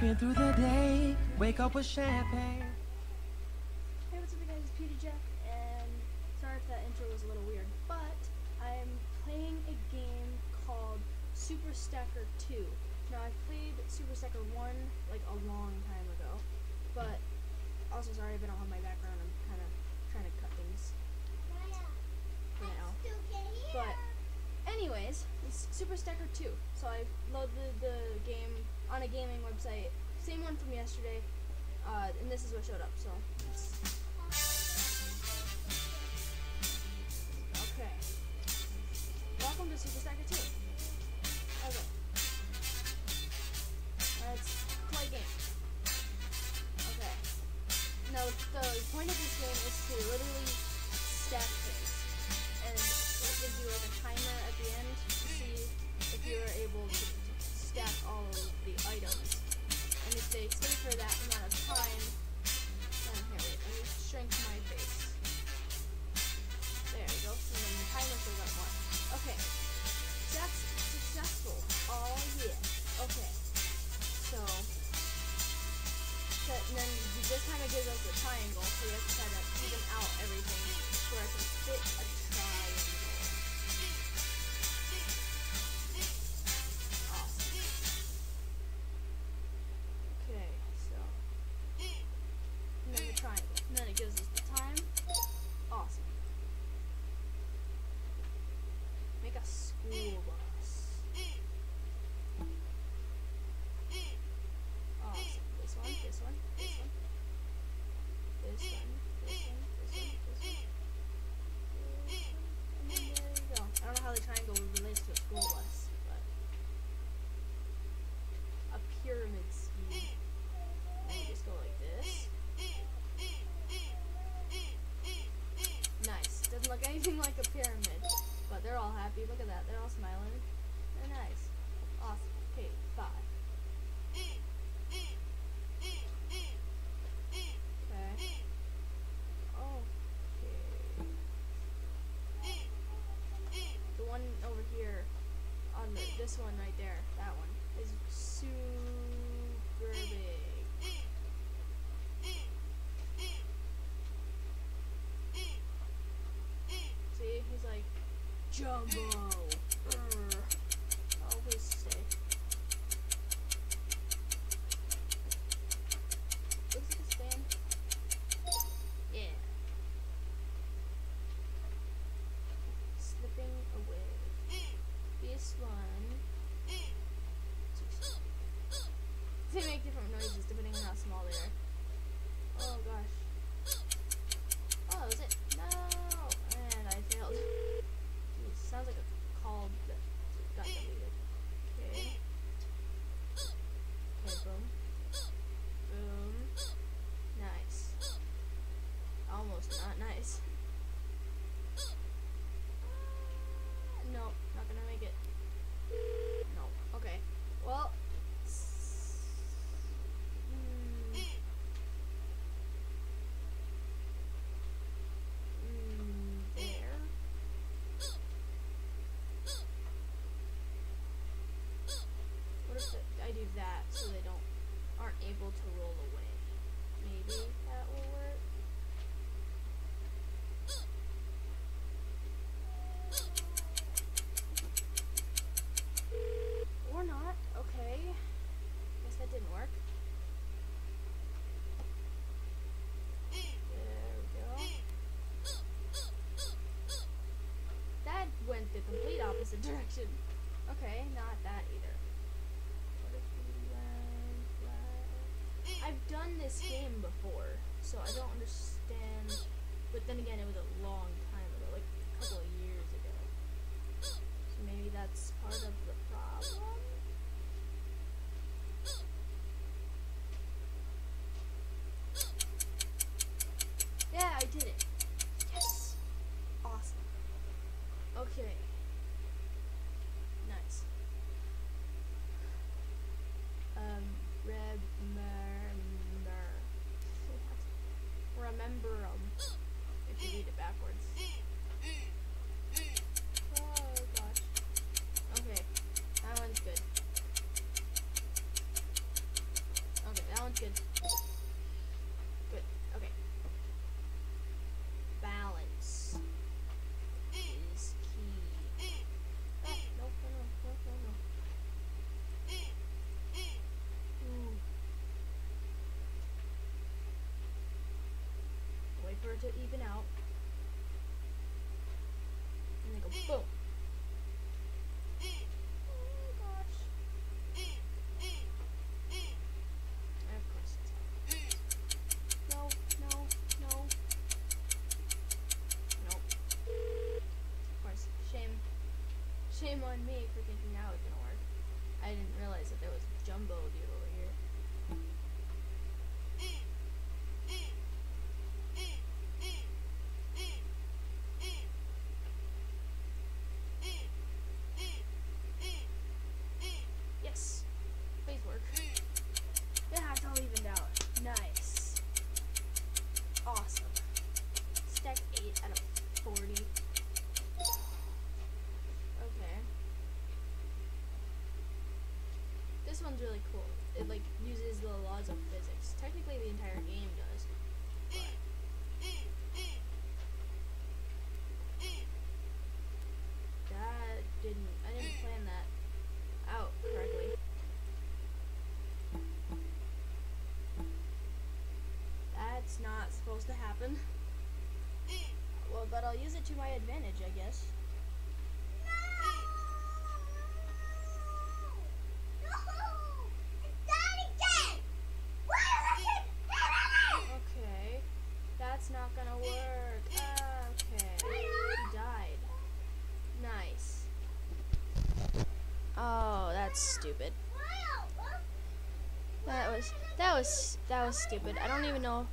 Sleeping through the day, wake up with champagne. Hey, what's up, guys? It's PewdieJack, and sorry if that intro was a little weird, but I'm playing a game called Super Stacker 2. Now, I played Super Stacker 1 like a long time ago, but also sorry if I don't have my background. I'm kind of trying to cut things for now. But, anyways, it's Super Stacker 2. So I loaded the game on a gaming website, same one from yesterday, uh, and this is what showed up. So. Okay. Welcome to Super Stacker 2. Okay. Let's play game. Okay. Now, the point of this game is to literally stack things. And it gives you like a timer at the end you're able to, stack all of the items. And if they stay for that amount of time, then here, wait, let me shrink my face. There we go. And then the timer goes up more. Okay. That's successful. Oh yeah. Okay. So, so and then this kind of gives us a triangle, so we have to try to even out everything so I can fit a triangle. Happy. Look at that. They're all smiling. They're nice. Awesome. Okay, five. Okay. Okay. The one over here, on the, this one right there, that one, is super big. Jumbo. Urgh. Always say. Looks like a stand. Yeah. Slipping away. This one. They make different noises depending on how small they are. Oh gosh. Oh, that was it. No! And I failed. Jeez, sounds like a call that got deleted. Okay. Okay, boom. Boom. Nice. Almost not nice. No, not gonna make it. No. Okay. Well. mm. Mm, there. What if I do that so they don't aren't able to roll away? Maybe that will work. Or not. Okay. That. There we go. That went the complete opposite direction. Okay, not that either. I've done this game before, so I don't understand. But then again, it was a long time ago, like a couple of years ago. So maybe that's part of the problem. Yeah, I did it. Yes. Awesome. Okay. Nice. Um, remember. Remember 'em if you read it backwards. Oh gosh. Okay, that one's good. To even out. And they go boom. Oh gosh. No, no, no. Of course, shame. Shame on me for thinking that was gonna work. I didn't realize that there was jumbo dude over here. Yes. Please work. Yeah, it's all evened out. Nice. Awesome. Stack 8 out of 40. Okay. This one's really cool. It like uses the laws of physics. Technically the entire game does. That didn't I didn't plan that out correctly. That's not supposed to happen. Well, but I'll use it to my advantage, I guess. Okay. That's not gonna work. Okay. He died. Nice. Oh, that's stupid. That was that was that was stupid. I don't even know.